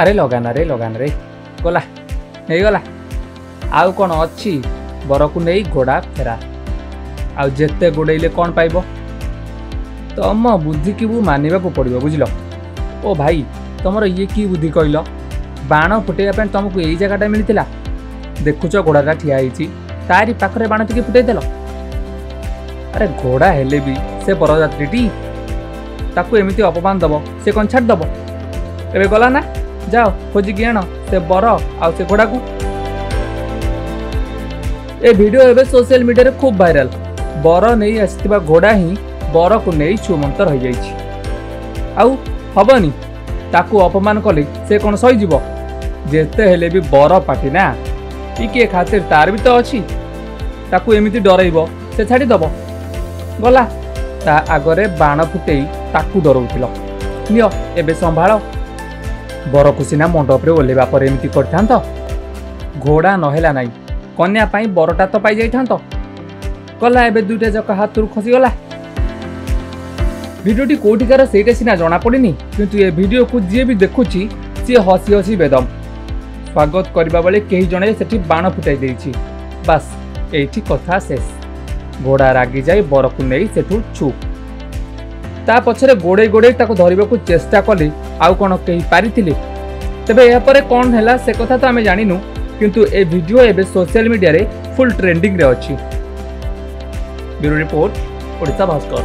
ଆରେ ଲଗାନା ରେ ଲଗାନା ରେ ଗଲା ହେଇଗଲା ଆଉ କ'ଣ ଅଛି ବରକୁ ନେଇ ଗୋଡ଼ା ଫେରା ଆଉ ଯେତେ ଗୋଡ଼େଇଲେ କ'ଣ ପାଇବ ତମ ବୁଦ୍ଧିକି ମୁଁ ମାନିବାକୁ ପଡ଼ିବ ବୁଝିଲ ଓ ଭାଇ ତମର ଇଏ କି ବୁଦ୍ଧି କହିଲ ବାଣ ଫୁଟେଇବା ପାଇଁ ତମକୁ ଏଇ ଜାଗାଟା ମିଳିଥିଲା ଦେଖୁଛ ଘୋଡ଼ାଟା ଠିଆ ହେଇଛି ତାରି ପାଖରେ ବାଣ ଟିକେ ଫୁଟେଇଦେଲ ଆରେ ଘୋଡ଼ା ହେଲେ ବି ସେ ବରଯାତ୍ରୀଟି ତାକୁ ଏମିତି ଅପମାନ ଦେବ ସେ କ'ଣ ଛାଡ଼ିଦେବ ଏବେ ଗଲା ନା ଯାଅ ଖୋଜିକି ଆଣ ସେ ବର ଆଉ ସେ ଘୋଡ଼ାକୁ ଏ ଭିଡ଼ିଓ ଏବେ ସୋସିଆଲ ମିଡ଼ିଆରେ ଖୁବ୍ ଭାଇରାଲ ବର ନେଇ ଆସିଥିବା ଘୋଡ଼ା ହିଁ ବରକୁ ନେଇ ଛୁମନ୍ତ ରହିଯାଇଛି ଆଉ ହବନି ତାକୁ ଅପମାନ କଲେ ସେ କ'ଣ ସହିଯିବ ଯେତେ ହେଲେ ବି ବର ପାଟି ନା ଟିକିଏ ଖାତିର ତାର ବି ତ ଅଛି ତାକୁ ଏମିତି ଡରେଇବ ସେ ଛାଡ଼ିଦେବ ଗଲା ତା ଆଗରେ ବାଣ ଫୁଟେଇ ତାକୁ ଡରଉଥିଲ ନିଅ ଏବେ ସମ୍ଭାଳ ବରକୁ ସିନା ମଣ୍ଡପରେ ଓହ୍ଲେଇବା ପରେ ଏମିତି କରିଥାନ୍ତ ଘୋଡ଼ା ନହେଲା ନାହିଁ କନ୍ୟା ପାଇଁ ବରଟା ତ ପାଇଯାଇଥାନ୍ତ ଗଲା ଏବେ ଦୁଇଟା ଯାକ ହାତରୁ ଖସିଗଲା ଭିଡ଼ିଓଟି କେଉଁଠିକାର ସେଇଟା ସିନା ଜଣାପଡ଼ିନି କିନ୍ତୁ ଏ ଭିଡ଼ିଓକୁ ଯିଏ ବି ଦେଖୁଛି ସିଏ ହସି ହସି ବେଦମ ସ୍ୱାଗତ କରିବା ବେଳେ କେହି ଜଣେ ସେଠି ବାଣ ଫୁଟାଇ ଦେଇଛି ବାସ୍ ଏଇଠି କଥା ଶେଷ ଘୋଡ଼ା ରାଗିଯାଇ ବରକୁ ନେଇ ସେଠୁ ଛୁପ୍ ତା ପଛରେ ଗୋଡ଼େଇ ଗୋଡ଼େଇ ତାକୁ ଧରିବାକୁ ଚେଷ୍ଟା କଲି ଆଉ କ'ଣ କେହି ପାରିଥିଲେ ତେବେ ଏହାପରେ କ'ଣ ହେଲା ସେ କଥା ତ ଆମେ ଜାଣିନୁ କିନ୍ତୁ ଏ ଭିଡ଼ିଓ ଏବେ ସୋସିଆଲ ମିଡ଼ିଆରେ ଫୁଲ୍ ଟ୍ରେଣ୍ଡିଂରେ ଅଛି ବ୍ୟୁରୋ ରିପୋର୍ଟ ଓଡ଼ିଶା ଭାସ୍କର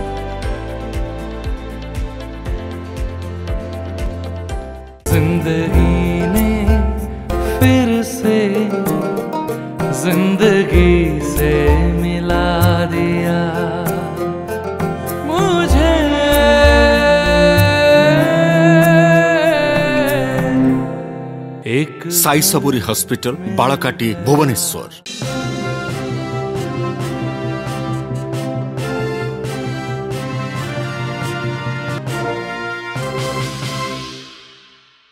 जिंदगी ने फिर से जिंदगी से मिला एक साई सबुरी हॉस्पिटल बालाकाटी भुवनेश्वर